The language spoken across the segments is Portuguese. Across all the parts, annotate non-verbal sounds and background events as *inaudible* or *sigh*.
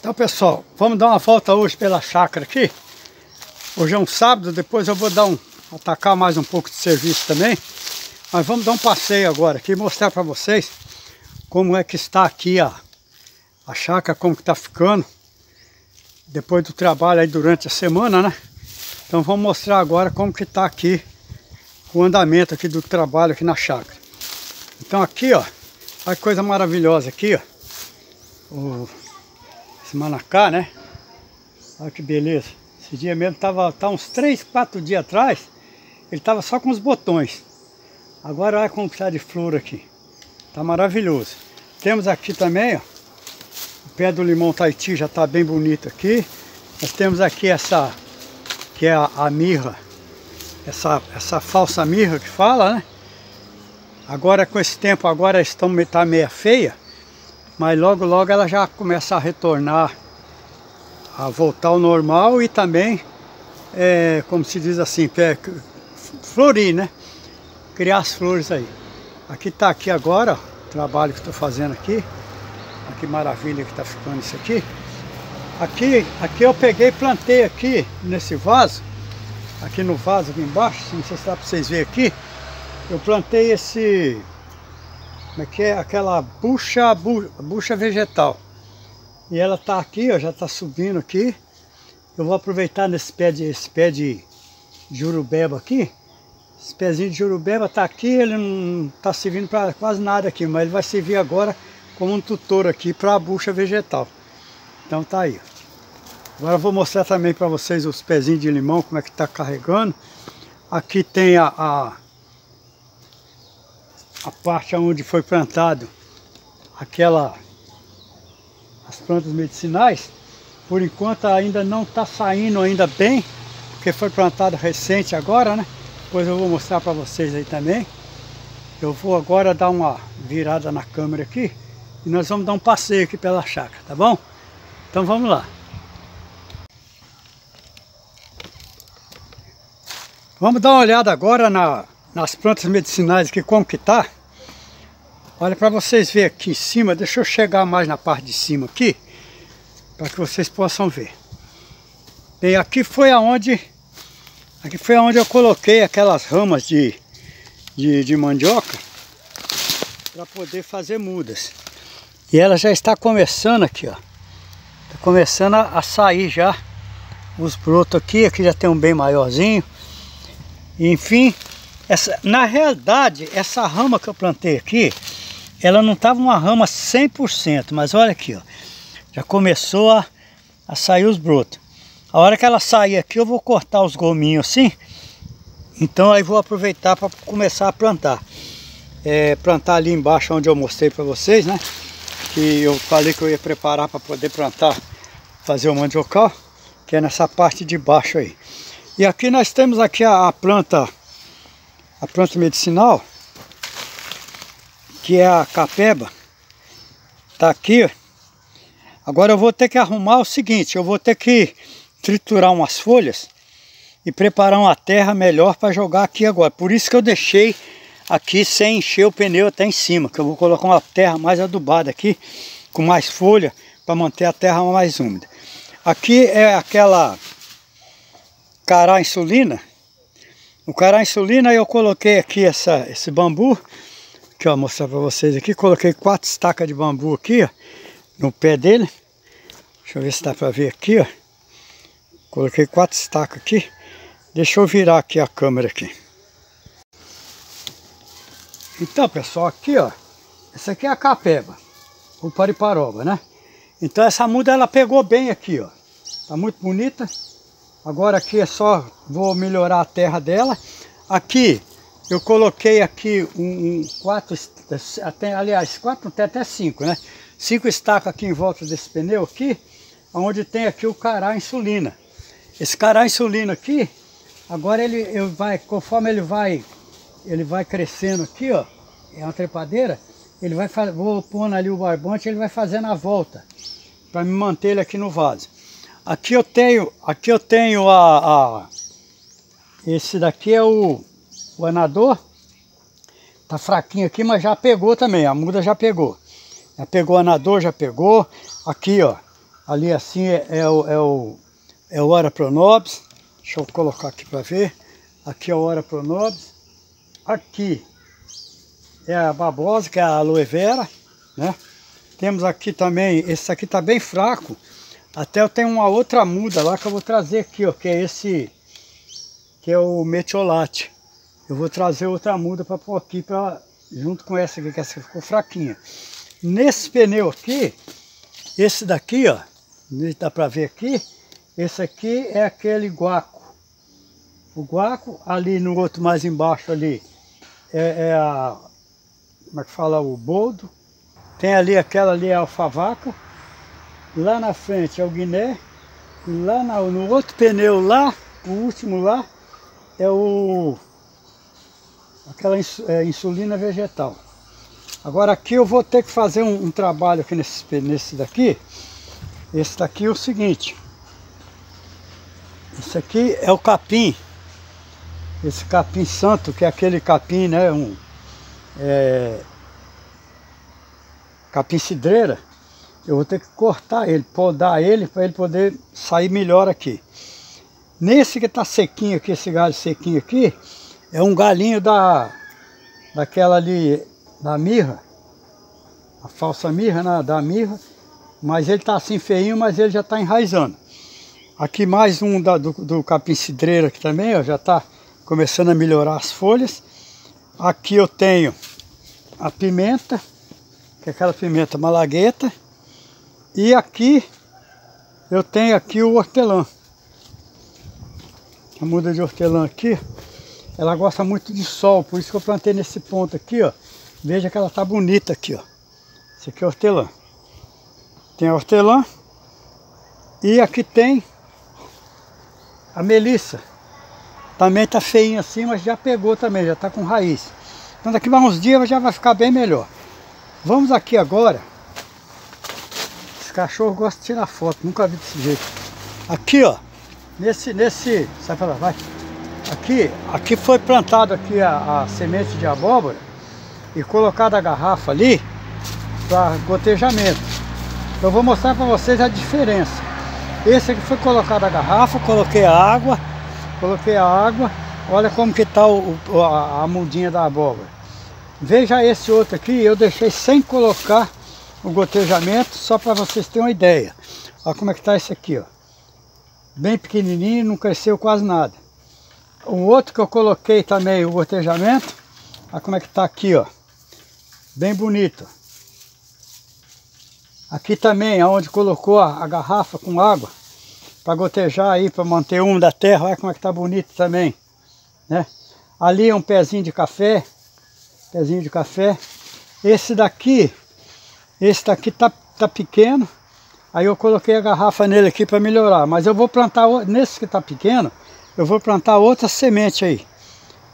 Então pessoal, vamos dar uma volta hoje pela chácara aqui. Hoje é um sábado, depois eu vou dar um, atacar mais um pouco de serviço também. Mas vamos dar um passeio agora aqui, mostrar para vocês como é que está aqui a, a chácara, como que está ficando. Depois do trabalho aí durante a semana, né? Então vamos mostrar agora como que está aqui o andamento aqui do trabalho aqui na chácara. Então aqui, ó, olha que coisa maravilhosa aqui, ó. O manacá, né? Olha que beleza. Esse dia mesmo tava, tá uns 3, 4 dias atrás, ele tava só com os botões. Agora olha como está de flor aqui. Tá maravilhoso. Temos aqui também, ó, o pé do limão Tahiti já tá bem bonito aqui. Nós temos aqui essa, que é a, a mirra, essa, essa falsa mirra que fala, né? Agora com esse tempo agora estão tá meia feia, mas logo logo ela já começa a retornar, a voltar ao normal e também, é, como se diz assim, é, florir, né? Criar as flores aí. Aqui está aqui agora, o trabalho que estou fazendo aqui. Olha que maravilha que está ficando isso aqui. Aqui, aqui eu peguei e plantei aqui nesse vaso, aqui no vaso aqui embaixo, não sei se dá para vocês verem aqui, eu plantei esse como é que é? Aquela bucha, bucha vegetal. E ela tá aqui, ó, já tá subindo aqui. Eu vou aproveitar nesse pé de, esse pé de jurubeba aqui. Esse pezinho de jurubeba tá aqui, ele não tá servindo para quase nada aqui, mas ele vai servir agora como um tutor aqui para a bucha vegetal. Então tá aí. Agora eu vou mostrar também para vocês os pezinhos de limão, como é que tá carregando. Aqui tem a, a a parte onde foi plantado aquela as plantas medicinais, por enquanto ainda não está saindo ainda bem, porque foi plantado recente agora, né? Depois eu vou mostrar para vocês aí também. Eu vou agora dar uma virada na câmera aqui e nós vamos dar um passeio aqui pela chácara, tá bom? Então vamos lá. Vamos dar uma olhada agora na, nas plantas medicinais aqui, como que tá. Olha para vocês verem aqui em cima, deixa eu chegar mais na parte de cima aqui, para que vocês possam ver. Bem, aqui foi aonde, aqui foi aonde eu coloquei aquelas ramas de, de, de mandioca, para poder fazer mudas. E ela já está começando aqui, ó. Está começando a sair já os brotos aqui, aqui já tem um bem maiorzinho. Enfim, essa, na realidade, essa rama que eu plantei aqui, ela não estava uma rama 100%, mas olha aqui, ó, já começou a, a sair os brotos. A hora que ela sair aqui, eu vou cortar os gominhos assim, então aí vou aproveitar para começar a plantar. É, plantar ali embaixo onde eu mostrei para vocês, né? Que eu falei que eu ia preparar para poder plantar, fazer o mandiocal, que é nessa parte de baixo aí. E aqui nós temos aqui a, a planta a planta medicinal, que é a capeba, tá aqui, Agora eu vou ter que arrumar o seguinte, eu vou ter que triturar umas folhas e preparar uma terra melhor para jogar aqui agora. Por isso que eu deixei aqui sem encher o pneu até em cima, que eu vou colocar uma terra mais adubada aqui, com mais folha, para manter a terra mais úmida. Aqui é aquela cará insulina, o cará insulina eu coloquei aqui essa, esse bambu, que eu vou mostrar para vocês aqui, coloquei quatro estacas de bambu aqui, ó, no pé dele. Deixa eu ver se dá para ver aqui, ó. Coloquei quatro estacas aqui. Deixa eu virar aqui a câmera aqui. Então, pessoal, aqui, ó, essa aqui é a capeba, o pariparoba, né? Então essa muda ela pegou bem aqui, ó. Tá muito bonita. Agora aqui é só, vou melhorar a terra dela. Aqui, eu coloquei aqui um, um quatro, até, aliás, quatro, até, até cinco, né? Cinco estacas aqui em volta desse pneu aqui, onde tem aqui o cará insulina. Esse cará insulina aqui, agora ele, ele vai, conforme ele vai, ele vai crescendo aqui, ó, é uma trepadeira, ele vai, vou pondo ali o barbante, ele vai fazendo a volta, para me manter ele aqui no vaso. Aqui eu tenho, aqui eu tenho a, a esse daqui é o, o anador. Tá fraquinho aqui, mas já pegou também, a muda já pegou. Já pegou o anador, já pegou. Aqui, ó, Ali assim é, é o, é o, é o Ora Pronobis. Deixa eu colocar aqui para ver. Aqui é o Ora Pronobis. Aqui é a babosa, que é a aloe vera, né? Temos aqui também, esse aqui tá bem fraco. Até eu tenho uma outra muda lá que eu vou trazer aqui, ó, que é esse, que é o metiolate. Eu vou trazer outra muda para pôr aqui, pra, junto com essa aqui, que essa ficou fraquinha. Nesse pneu aqui, esse daqui, ó, dá para ver aqui, esse aqui é aquele guaco. O guaco, ali no outro mais embaixo ali, é, é a, como é que fala, o boldo. Tem ali, aquela ali é a alfavaca. Lá na frente é o guiné. Lá na, no outro pneu lá, o último lá, é o aquela é, insulina vegetal. Agora aqui eu vou ter que fazer um, um trabalho aqui nesse, nesse daqui. Esse daqui é o seguinte. Esse aqui é o capim. Esse capim santo, que é aquele capim, né? Um, é, capim cidreira, eu vou ter que cortar ele, podar ele para ele poder sair melhor aqui. Nesse que está sequinho aqui, esse galho sequinho aqui, é um galinho da, daquela ali, da mirra, a falsa mirra, né, da mirra, mas ele está assim feinho, mas ele já está enraizando. Aqui mais um da, do, do capim cidreira aqui também, ó, já está começando a melhorar as folhas. Aqui eu tenho a pimenta, que é aquela pimenta malagueta. E aqui eu tenho aqui o hortelã. A muda de hortelã aqui, ela gosta muito de sol, por isso que eu plantei nesse ponto aqui, ó. Veja que ela tá bonita aqui, ó. Esse aqui é hortelã. Tem a hortelã. E aqui tem a melissa. Também tá feinha assim, mas já pegou também, já tá com raiz. Então daqui a uns dias já vai ficar bem melhor. Vamos aqui agora. Esse cachorro gosta de tirar foto, nunca vi desse jeito. Aqui, ó, nesse, nesse, sai pra lá, vai. Aqui, aqui foi plantado aqui a, a semente de abóbora e colocada a garrafa ali para gotejamento. Eu vou mostrar para vocês a diferença. Esse aqui foi colocado a garrafa, coloquei a água, Coloquei a água, olha como que está o, a, a mudinha da abóbora. Veja esse outro aqui, eu deixei sem colocar o gotejamento, só para vocês terem uma ideia. Olha como é que está esse aqui, ó. Bem pequenininho, não cresceu quase nada. O outro que eu coloquei também, o gotejamento, olha como é que está aqui, ó. Bem bonito. Aqui também, onde colocou a, a garrafa com água, para gotejar aí, para manter um da terra, olha como é que tá bonito também, né? Ali é um pezinho de café, pezinho de café. Esse daqui, esse daqui tá, tá pequeno, aí eu coloquei a garrafa nele aqui para melhorar, mas eu vou plantar, nesse que tá pequeno, eu vou plantar outra semente aí,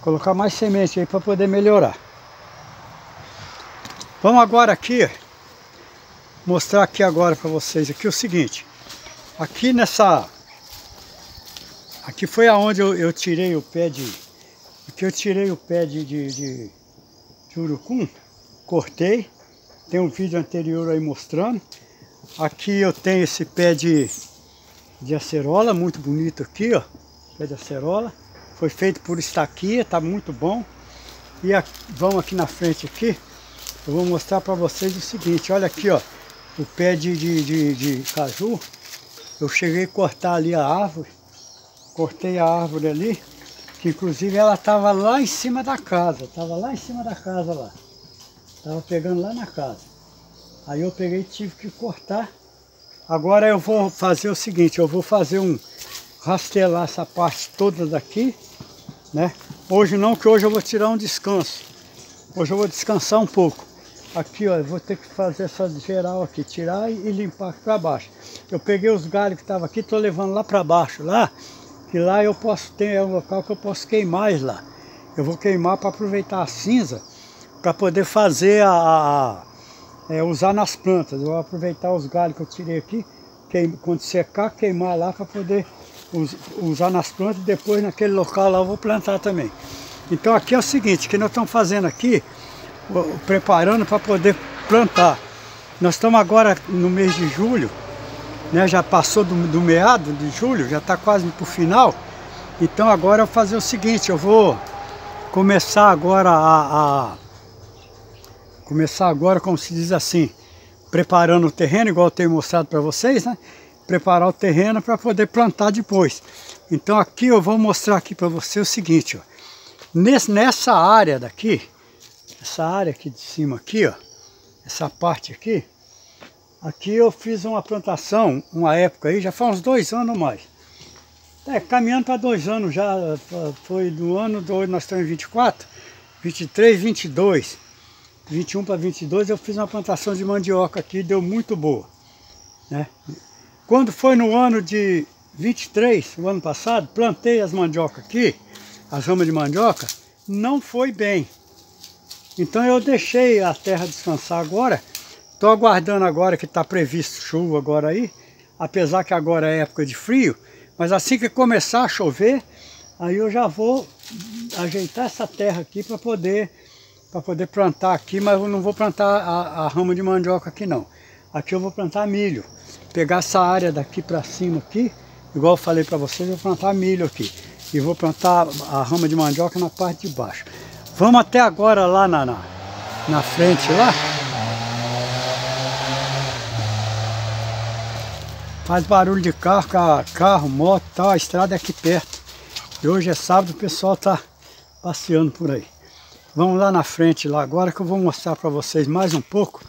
colocar mais semente aí para poder melhorar. Vamos agora aqui, mostrar aqui agora para vocês aqui o seguinte, Aqui nessa... Aqui foi aonde eu, eu, tirei o pé de... Aqui eu tirei o pé de, de, de, de urucum, cortei. Tem um vídeo anterior aí mostrando. Aqui eu tenho esse pé de, de acerola, muito bonito aqui, ó. Pé de acerola. Foi feito por estaquia, tá muito bom. E vamos aqui na frente aqui. Eu vou mostrar para vocês o seguinte, olha aqui, ó. O pé de, de, de, de caju eu cheguei a cortar ali a árvore, cortei a árvore ali, que inclusive ela estava lá em cima da casa, estava lá em cima da casa lá. Estava pegando lá na casa. Aí eu peguei e tive que cortar. Agora eu vou fazer o seguinte, eu vou fazer um, rastelar essa parte toda daqui, né? Hoje não, que hoje eu vou tirar um descanso. Hoje eu vou descansar um pouco. Aqui, ó, eu vou ter que fazer essa geral aqui, tirar e limpar aqui para baixo. Eu peguei os galhos que estavam aqui, estou levando lá para baixo, lá, que lá eu posso ter, é um local que eu posso queimar lá. Eu vou queimar para aproveitar a cinza, para poder fazer a, a é, usar nas plantas. Eu vou aproveitar os galhos que eu tirei aqui, queim, quando secar, queimar lá para poder us, usar nas plantas e depois naquele local lá eu vou plantar também. Então aqui é o seguinte, que nós estamos fazendo aqui, preparando para poder plantar. Nós estamos agora no mês de julho, né? Já passou do, do meado de julho, já está quase para o final. Então agora eu vou fazer o seguinte, eu vou começar agora a, a começar agora, como se diz assim, preparando o terreno, igual eu tenho mostrado para vocês, né? Preparar o terreno para poder plantar depois. Então aqui eu vou mostrar aqui para você o seguinte, ó. Nesse, nessa área daqui, essa área aqui de cima aqui, ó, essa parte aqui, aqui eu fiz uma plantação, uma época aí, já faz uns dois anos mais. É, caminhando para dois anos já, foi do ano, do, nós estamos em 24, 23, 22, 21 para 22 eu fiz uma plantação de mandioca aqui, deu muito boa. Né? Quando foi no ano de 23, o ano passado, plantei as mandioca aqui, as ramas de mandioca, não foi bem. Então eu deixei a terra descansar agora, estou aguardando agora que está previsto chuva agora aí, apesar que agora é época de frio, mas assim que começar a chover, aí eu já vou ajeitar essa terra aqui para poder, para poder plantar aqui, mas eu não vou plantar a, a rama de mandioca aqui não. Aqui eu vou plantar milho. Pegar essa área daqui para cima aqui, igual eu falei para vocês, eu vou plantar milho aqui. E vou plantar a rama de mandioca na parte de baixo. Vamos até agora lá na, na, na frente lá. Faz barulho de carro, carro, moto tal, a estrada é aqui perto. E hoje é sábado, o pessoal tá passeando por aí. Vamos lá na frente lá agora que eu vou mostrar para vocês mais um pouco.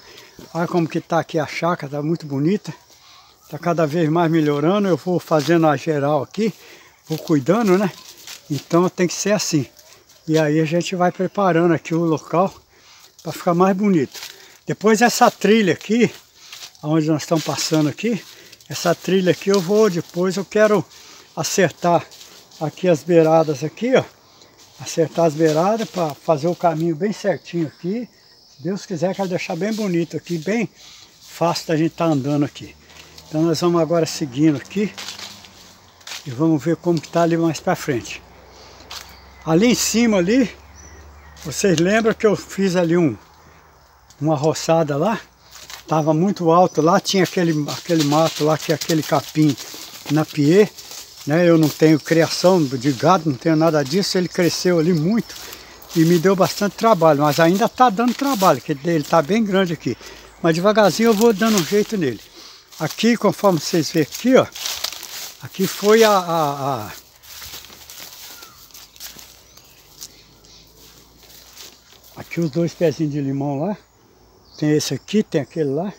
Olha como que tá aqui a chácara, tá muito bonita. Tá cada vez mais melhorando, eu vou fazendo a geral aqui, vou cuidando, né? Então tem que ser assim. E aí a gente vai preparando aqui o local para ficar mais bonito. Depois essa trilha aqui, onde nós estamos passando aqui, essa trilha aqui eu vou depois, eu quero acertar aqui as beiradas aqui, ó. Acertar as beiradas para fazer o caminho bem certinho aqui. Se Deus quiser, quero deixar bem bonito aqui, bem fácil da gente estar tá andando aqui. Então nós vamos agora seguindo aqui e vamos ver como que tá ali mais para frente. Ali em cima ali, vocês lembram que eu fiz ali um, uma roçada lá? Estava muito alto lá, tinha aquele, aquele mato lá, que é aquele capim na pie, né? Eu não tenho criação de gado, não tenho nada disso, ele cresceu ali muito e me deu bastante trabalho, mas ainda está dando trabalho, que ele está bem grande aqui. Mas devagarzinho eu vou dando um jeito nele. Aqui, conforme vocês veem aqui, ó, aqui foi a, a, a aqui os dois pezinhos de limão lá. Tem esse aqui, tem aquele lá.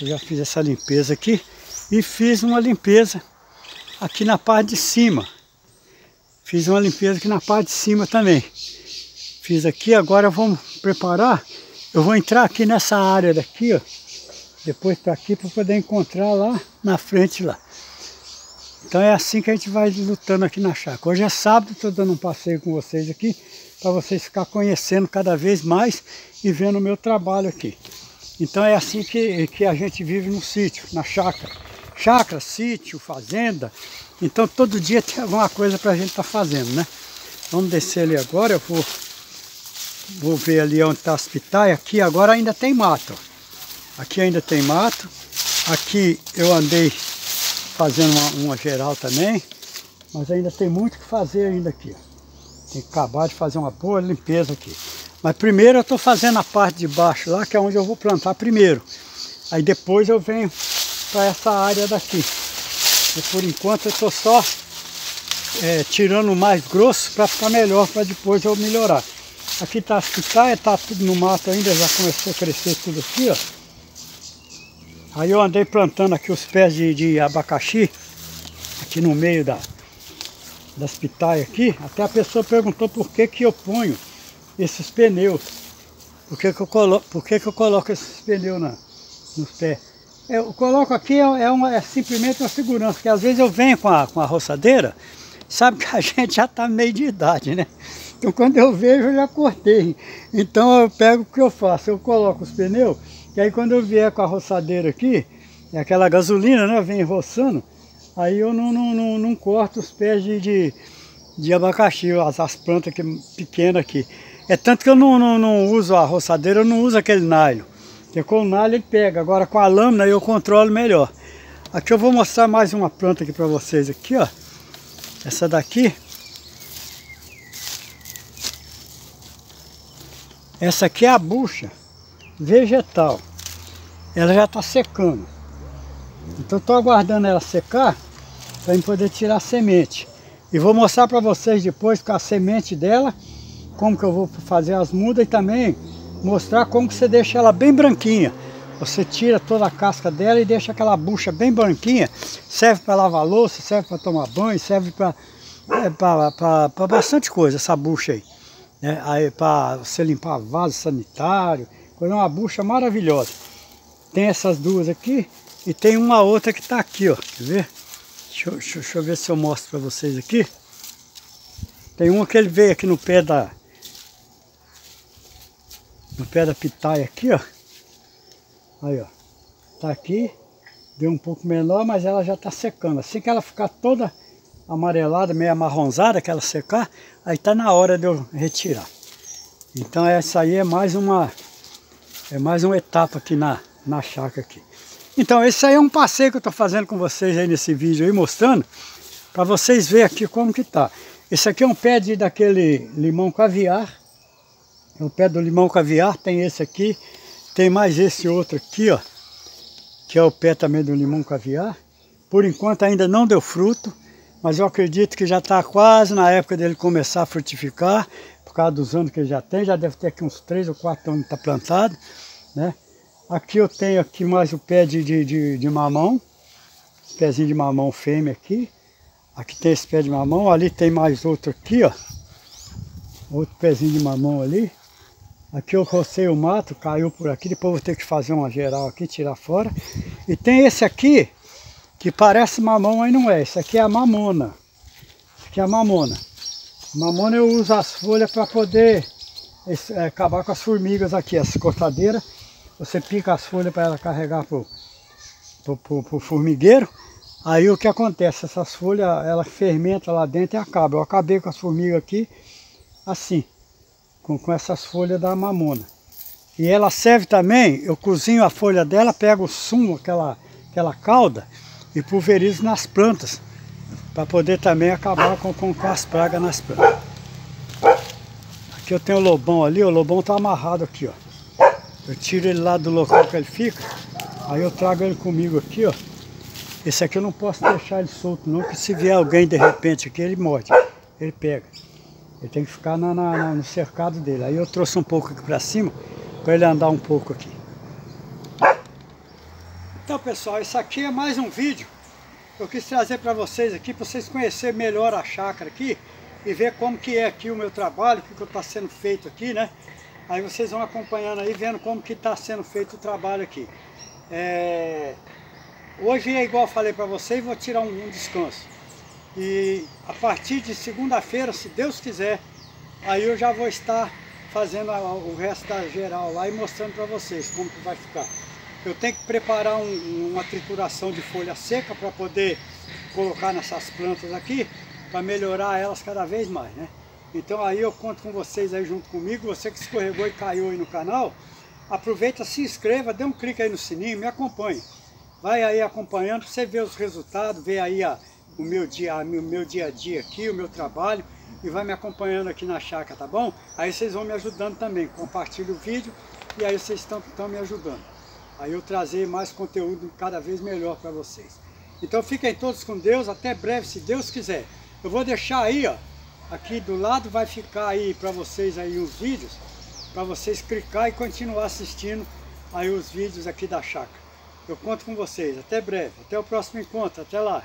Eu já fiz essa limpeza aqui. E fiz uma limpeza aqui na parte de cima. Fiz uma limpeza aqui na parte de cima também. Fiz aqui, agora vamos preparar. Eu vou entrar aqui nessa área daqui, ó. Depois para aqui para poder encontrar lá na frente lá. Então é assim que a gente vai lutando aqui na chácara. Hoje é sábado, estou dando um passeio com vocês aqui para vocês ficar conhecendo cada vez mais e vendo o meu trabalho aqui. Então é assim que, que a gente vive no sítio, na chácara. Chácara, sítio, fazenda. Então todo dia tem alguma coisa para a gente estar tá fazendo, né? Vamos descer ali agora, eu vou, vou ver ali onde está as pitaias. Aqui agora ainda tem mato. Aqui ainda tem mato. Aqui eu andei fazendo uma, uma geral também. Mas ainda tem muito que fazer ainda aqui. Tem que acabar de fazer uma boa limpeza aqui. Mas primeiro eu estou fazendo a parte de baixo lá, que é onde eu vou plantar primeiro. Aí depois eu venho para essa área daqui. E por enquanto eu estou só é, tirando o mais grosso para ficar melhor, para depois eu melhorar. Aqui está as pitaias, está tudo no mato ainda, já começou a crescer tudo aqui, ó. Aí eu andei plantando aqui os pés de, de abacaxi, aqui no meio da, das pitaias aqui, até a pessoa perguntou por que que eu ponho esses pneus. Por que que eu coloco, por que que eu coloco esses pneus na, nos pés? Eu coloco aqui é, é, uma, é simplesmente uma segurança, porque às vezes eu venho com a, com a roçadeira, sabe que a *laughs* gente já está meio de idade, né? Então quando eu vejo eu já cortei. Então eu pego o que eu faço, eu coloco os pneus, e aí quando eu vier com a roçadeira aqui, é aquela gasolina, né? Vem roçando, aí eu não, não, não, não corto os pés de, de, de abacaxi, as, as plantas que, pequenas aqui. É tanto que eu não, não, não uso a roçadeira, eu não uso aquele nylon. Porque com o nylon ele pega, agora com a lâmina eu controlo melhor. Aqui eu vou mostrar mais uma planta aqui para vocês aqui, ó. Essa daqui. Essa aqui é a bucha vegetal. Ela já está secando. Então estou aguardando ela secar para poder tirar a semente. E vou mostrar para vocês depois com a semente dela, como que eu vou fazer as mudas e também mostrar como que você deixa ela bem branquinha. Você tira toda a casca dela e deixa aquela bucha bem branquinha. Serve para lavar louça, serve para tomar banho, serve para é, bastante coisa essa bucha aí. É, aí para você limpar vaso sanitário. É uma bucha maravilhosa. Tem essas duas aqui e tem uma outra que está aqui, ó. Quer ver? Deixa deixa, deixa eu ver se eu mostro para vocês aqui. Tem uma que ele veio aqui no pé da... No pé da pitaia aqui, ó. Aí, ó. Tá aqui. Deu um pouco menor, mas ela já tá secando. Assim que ela ficar toda amarelada, meio amarronzada, que ela secar, aí tá na hora de eu retirar. Então essa aí é mais uma é mais uma etapa aqui na, na chácara aqui. Então esse aí é um passeio que eu estou fazendo com vocês aí nesse vídeo aí, mostrando, para vocês verem aqui como que tá. Esse aqui é um pé de, daquele limão caviar, o pé do limão caviar, tem esse aqui, tem mais esse outro aqui, ó, que é o pé também do limão caviar. Por enquanto ainda não deu fruto, mas eu acredito que já está quase na época dele começar a frutificar, por causa dos anos que ele já tem, já deve ter aqui uns 3 ou 4 anos que está plantado, né? Aqui eu tenho aqui mais o pé de, de, de, de mamão, pezinho de mamão fêmea aqui. Aqui tem esse pé de mamão, ali tem mais outro aqui, ó. Outro pezinho de mamão ali. Aqui eu rocei o mato, caiu por aqui, depois vou ter que fazer uma geral aqui, tirar fora. E tem esse aqui, que parece mamão, mas não é. Esse aqui é a mamona. Esse aqui é a mamona. Mamona eu uso as folhas para poder é, acabar com as formigas aqui, as cortadeiras. Você pica as folhas para ela carregar para o formigueiro. Aí o que acontece? Essas folhas, ela fermenta lá dentro e acaba. Eu acabei com as formigas aqui, assim, com, com essas folhas da mamona. E ela serve também, eu cozinho a folha dela, pego o sumo, aquela, aquela calda, e pulverizo nas plantas para poder também acabar com, com, com as pragas nas plantas. Aqui eu tenho o lobão ali, o lobão está amarrado aqui, ó. Eu tiro ele lá do local que ele fica, aí eu trago ele comigo aqui, ó. Esse aqui eu não posso deixar ele solto não, porque se vier alguém de repente aqui, ele morde, ele pega. Ele tem que ficar na, na, no cercado dele. Aí eu trouxe um pouco aqui para cima, para ele andar um pouco aqui. Então pessoal, isso aqui é mais um vídeo eu quis trazer para vocês aqui, para vocês conhecerem melhor a chácara aqui e ver como que é aqui o meu trabalho, o que está sendo feito aqui, né? Aí vocês vão acompanhando aí, vendo como que está sendo feito o trabalho aqui. É... Hoje é igual eu falei para vocês, vou tirar um, um descanso. E a partir de segunda-feira, se Deus quiser, aí eu já vou estar fazendo a, o resto da geral lá e mostrando para vocês como que vai ficar. Eu tenho que preparar um, uma trituração de folha seca para poder colocar nessas plantas aqui, para melhorar elas cada vez mais, né? Então aí eu conto com vocês aí junto comigo, você que escorregou e caiu aí no canal, aproveita, se inscreva, dê um clique aí no sininho, me acompanhe. Vai aí acompanhando para você ver os resultados, ver aí a, o meu dia, o meu dia a dia aqui, o meu trabalho e vai me acompanhando aqui na chácara, tá bom? Aí vocês vão me ajudando também, compartilhe o vídeo e aí vocês estão, estão me ajudando aí eu trazer mais conteúdo cada vez melhor para vocês. Então fiquem todos com Deus, até breve, se Deus quiser. Eu vou deixar aí, ó, aqui do lado vai ficar aí para vocês aí os vídeos, para vocês clicar e continuar assistindo aí os vídeos aqui da chácara. Eu conto com vocês, até breve, até o próximo encontro, até lá.